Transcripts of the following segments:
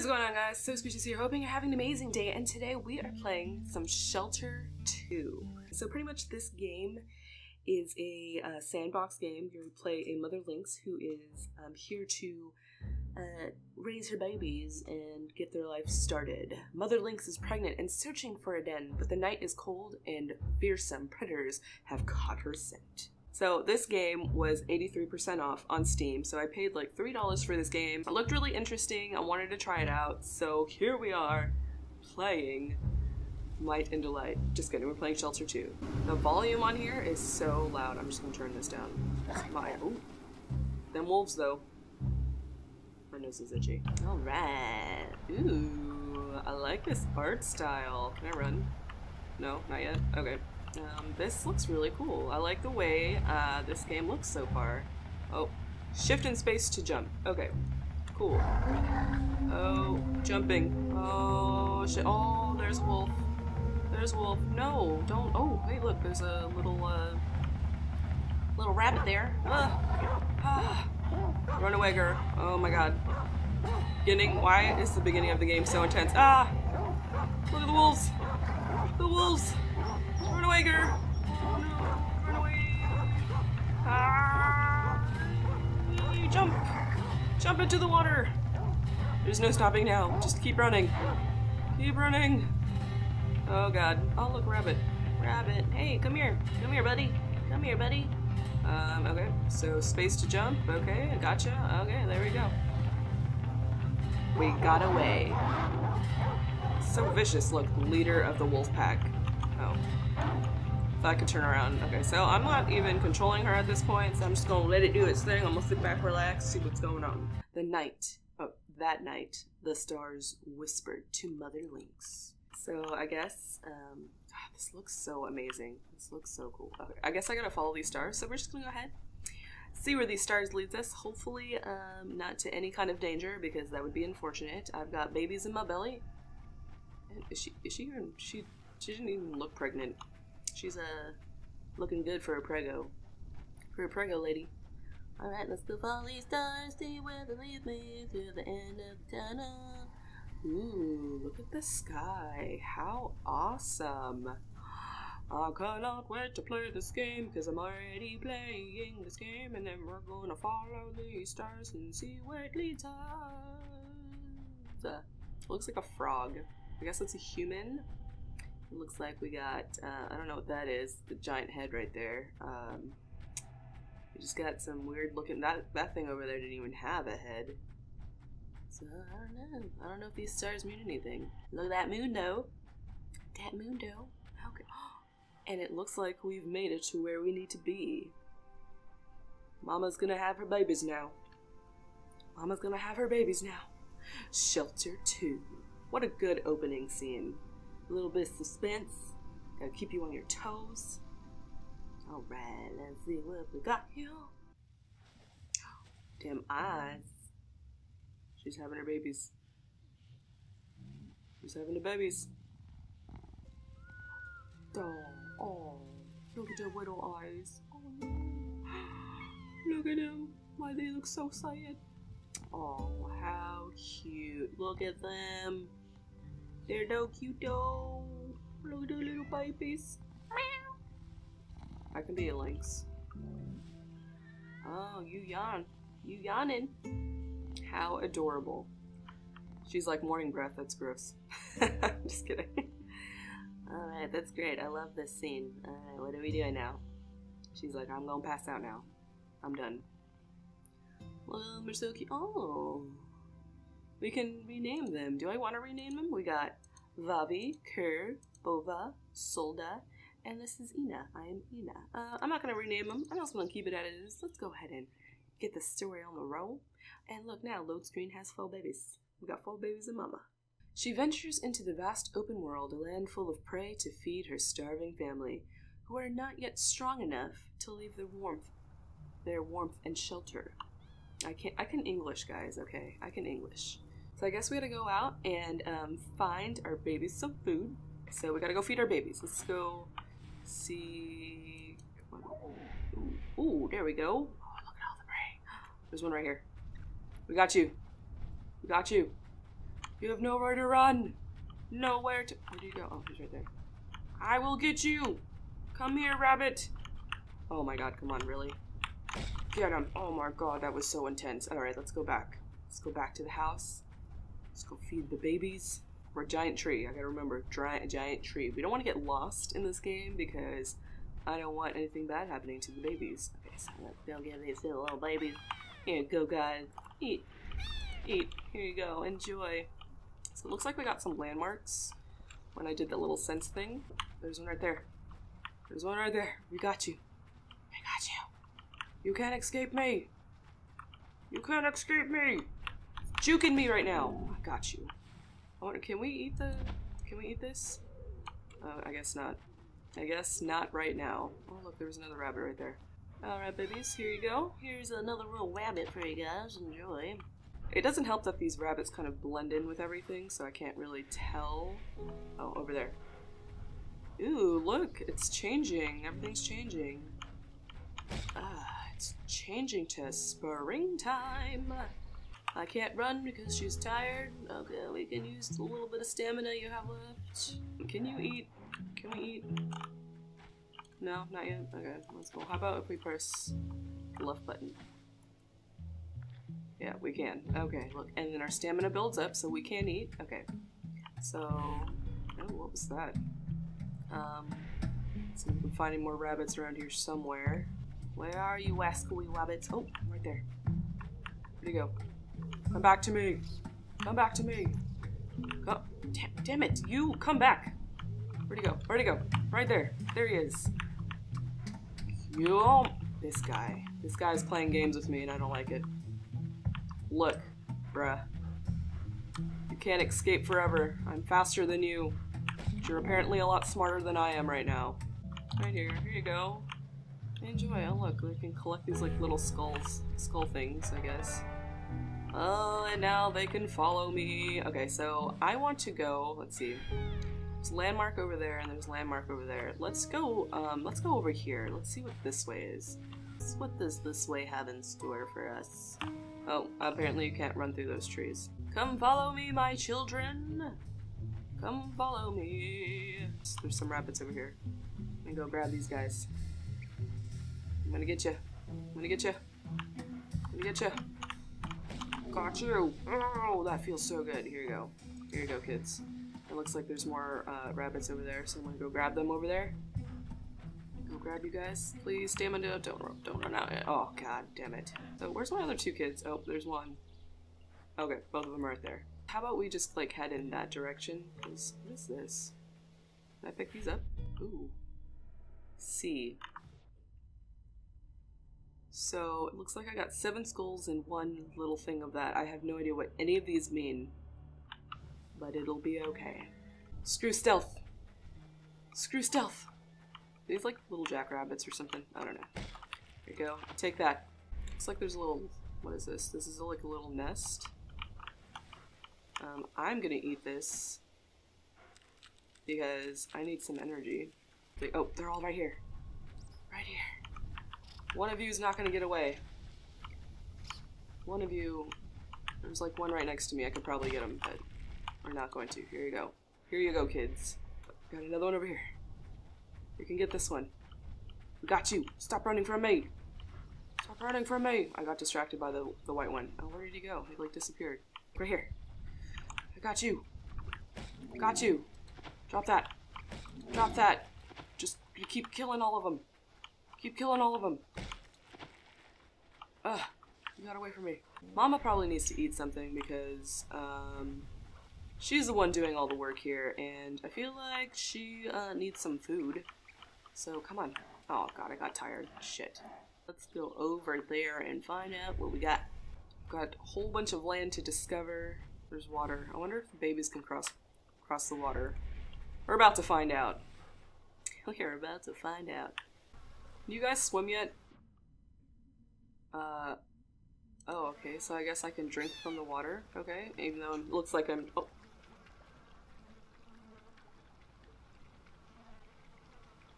is going on guys? So Speechless here, hoping you're having an amazing day and today we are playing some Shelter 2. So pretty much this game is a uh, sandbox game. You play a mother lynx who is um, here to uh, raise her babies and get their life started. Mother lynx is pregnant and searching for a den, but the night is cold and fearsome predators have caught her scent. So this game was 83% off on Steam, so I paid like $3 for this game. It looked really interesting, I wanted to try it out, so here we are playing Might and Delight. Just kidding, we're playing Shelter 2. The volume on here is so loud, I'm just gonna turn this down. My, ooh. Them wolves though. My nose is itchy. Alright, ooh, I like this art style. Can I run? No, not yet? Okay. Um, this looks really cool. I like the way uh, this game looks so far. Oh, shift and space to jump. Okay, cool. Oh, jumping. Oh, shit. Oh, there's a wolf. There's a wolf. No, don't. Oh, hey, look, there's a little, uh, little rabbit there. Ah. Ah. Run away, girl. Oh my god. Beginning. Why is the beginning of the game so intense? Ah! Look at the wolves! The wolves! Away, girl! Oh no! Run away! Ah! Jump! Jump into the water! There's no stopping now. Just keep running. Keep running. Oh god. Oh look, rabbit. Rabbit. Hey, come here. Come here, buddy. Come here, buddy. Um, okay. So space to jump. Okay, gotcha. Okay, there we go. We got away. So vicious. Look, leader of the wolf pack. Oh. Thought I could turn around. Okay, so I'm not even controlling her at this point, so I'm just gonna let it do its thing. I'm gonna sit back, relax, see what's going on. The night, oh, that night, the stars whispered to Mother Lynx. So I guess, um, ah, this looks so amazing. This looks so cool. Okay, I guess I gotta follow these stars, so we're just gonna go ahead, see where these stars leads us. Hopefully, um, not to any kind of danger, because that would be unfortunate. I've got babies in my belly. Is she, is she, even- she, she didn't even look pregnant. She's uh looking good for a prego. For a prego lady. Alright, let's go follow these stars, see where they lead me to the end of the tunnel. Ooh, look at the sky. How awesome. I cannot wait to play this game because I'm already playing this game and then we're gonna follow these stars and see where it leads us. Uh, looks like a frog. I guess it's a human. Looks like we got, uh, I don't know what that is, the giant head right there. Um, we just got some weird looking, that, that thing over there didn't even have a head. So, I don't know. I don't know if these stars mean anything. Look at that moon though. That moon though. Okay. And it looks like we've made it to where we need to be. Mama's gonna have her babies now. Mama's gonna have her babies now. Shelter 2. What a good opening scene. A little bit of suspense. Gotta keep you on your toes. Alright, let's see what we got here. Damn eyes. She's having her babies. She's having the babies. Oh, oh, look at their little eyes. Oh. Look at them. Why they look so sad. Oh, how cute. Look at them. They're so cute though. Look at the little babies. I can be a lynx. Oh, you yawn. You yawning. How adorable. She's like morning breath, that's gross. Just kidding. Alright, that's great. I love this scene. Alright, what are we doing now? She's like, I'm gonna pass out now. I'm done. Well, we're so cute. Oh. We can rename them. Do I want to rename them? We got Vavi, Kerr, Bova, Solda, and this is Ina. I am Ina. Uh, I'm not going to rename them. I'm just going to keep it as it is. Let's go ahead and get the story on the roll. And look now, load screen has four babies. We got four babies and mama. She ventures into the vast open world, a land full of prey to feed her starving family, who are not yet strong enough to leave their warmth, their warmth and shelter. I can I can English, guys. Okay, I can English. So I guess we gotta go out and um, find our babies some food. So we gotta go feed our babies. Let's go see. Ooh, ooh, there we go. Oh, look at all the prey. There's one right here. We got you. We got you. You have nowhere to run. Nowhere to. Where do you go? Oh, he's right there. I will get you. Come here, rabbit. Oh my god, come on, really? Get him. Oh my god, that was so intense. Alright, let's go back. Let's go back to the house. Let's go feed the babies. We're a giant tree. I gotta remember, giant, giant tree. We don't want to get lost in this game because I don't want anything bad happening to the babies. Okay, so go get these little babies. Here, go guys. Eat. Eat. Here you go. Enjoy. So it looks like we got some landmarks when I did the little sense thing. There's one right there. There's one right there. We got you. I got you. You can't escape me. You can't escape me. Juking me right now. I got you. Wonder, can we eat the? Can we eat this? Uh, I guess not. I guess not right now. Oh look, there was another rabbit right there. Alright babies, here you go. Here's another little rabbit for you guys. Enjoy. It doesn't help that these rabbits kind of blend in with everything, so I can't really tell. Oh, over there. Ooh, look, it's changing. Everything's changing. Ah, it's changing to springtime. I can't run because she's tired. Okay, we can use the little bit of stamina you have left. Can you eat? Can we eat? No, not yet. Okay, let's go. How about if we press the left button? Yeah, we can. Okay, look, and then our stamina builds up, so we can eat. Okay, so oh, what was that? Um, so I'm finding more rabbits around here somewhere. Where are you, wascally rabbits? Oh, right there. Where'd you go? Come back to me. Come back to me. Oh, come. Damn, damn it, you come back. Where'd he go? Where'd he go? Right there. There he is. You. This guy. This guy's playing games with me and I don't like it. Look, bruh. You can't escape forever. I'm faster than you. You're apparently a lot smarter than I am right now. Right here. Here you go. Enjoy. Oh look, we can collect these like little skulls. Skull things, I guess. Oh, and now they can follow me. Okay, so I want to go, let's see. There's a landmark over there and there's landmark over there. Let's go, um, let's go over here. Let's see what this way is. What does this way have in store for us? Oh, apparently you can't run through those trees. Come follow me, my children! Come follow me! There's some rabbits over here. I'm gonna go grab these guys. I'm gonna get you. I'm gonna get you. I'm gonna get you. Got you! Oh, that feels so good. Here you go. Here you go, kids. It looks like there's more uh, rabbits over there, so I'm gonna go grab them over there. Go grab you guys. Please, stamina. Don't, don't run out. Oh, god damn it. So, where's my other two kids? Oh, there's one. Okay, both of them are right there. How about we just, like, head in that direction? what is this? Can I pick these up? Ooh. C. So it looks like I got seven skulls and one little thing of that. I have no idea what any of these mean, but it'll be okay. Screw stealth. Screw stealth. These like little jackrabbits or something. I don't know. Here you go. Take that. Looks like there's a little. What is this? This is like a little nest. Um, I'm gonna eat this because I need some energy. Like, Oh, they're all right here. Right here. One of you is not going to get away. One of you... There's like one right next to me. I could probably get him, but we're not going to. Here you go. Here you go, kids. Got another one over here. You can get this one. Got you. Stop running from me. Stop running from me. I got distracted by the, the white one. Oh, where did he go? He like disappeared. Right here. I got you. Got you. Drop that. Drop that. Just you keep killing all of them. Keep killing all of them. Ugh, you got away from me. Mama probably needs to eat something because, um, she's the one doing all the work here, and I feel like she, uh, needs some food. So, come on. Oh, God, I got tired. Shit. Let's go over there and find out what we got. Got a whole bunch of land to discover. There's water. I wonder if the babies can cross cross the water. We're about to find out. We're about to find out. You guys swim yet? Uh, oh, okay, so I guess I can drink from the water, okay? Even though it looks like I'm, oh.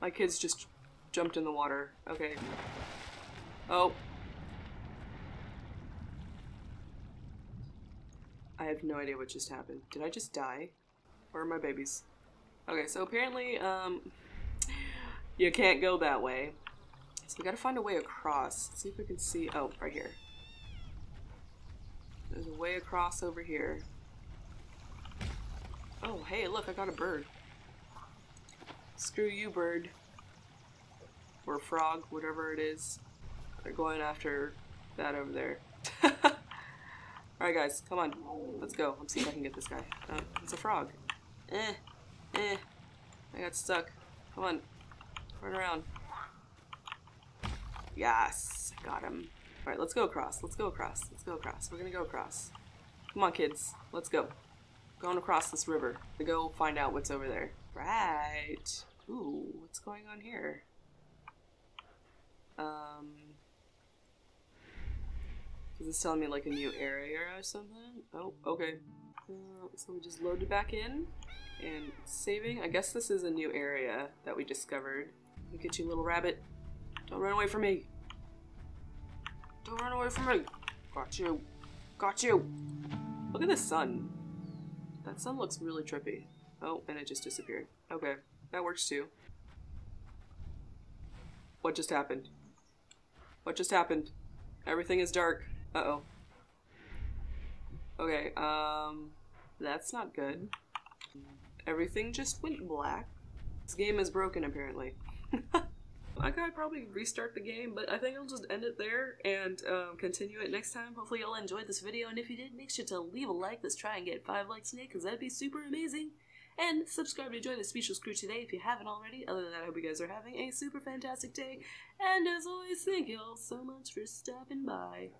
My kids just jumped in the water, okay. Oh. I have no idea what just happened. Did I just die? Where are my babies? Okay, so apparently, um, you can't go that way. So we gotta find a way across. Let's see if we can see. Oh, right here. There's a way across over here. Oh, hey, look, I got a bird. Screw you, bird. Or frog, whatever it is. They're going after that over there. Alright, guys, come on. Let's go. Let's see if I can get this guy. Uh, it's a frog. Eh. Eh. I got stuck. Come on. Turn around. Yes. Got him. Alright, let's go across. Let's go across. Let's go across. We're gonna go across. Come on, kids. Let's go. Going across this river to go find out what's over there. Right. Ooh, what's going on here? Um, is this telling me like a new area or something? Oh, okay. Uh, so we just loaded back in and saving. I guess this is a new area that we discovered. Look at you, little rabbit. Don't run away from me. Don't run away from me. Got you. Got you. Look at the sun. That sun looks really trippy. Oh, and it just disappeared. Okay, that works too. What just happened? What just happened? Everything is dark. Uh-oh. Okay, um... That's not good. Everything just went black. This game is broken, apparently. I could probably restart the game, but I think I'll just end it there and um, continue it next time. Hopefully y'all enjoyed this video, and if you did, make sure to leave a like. Let's try and get 5 likes today, because that'd be super amazing. And subscribe to join the Speechless crew today if you haven't already. Other than that, I hope you guys are having a super fantastic day. And as always, thank you all so much for stopping by.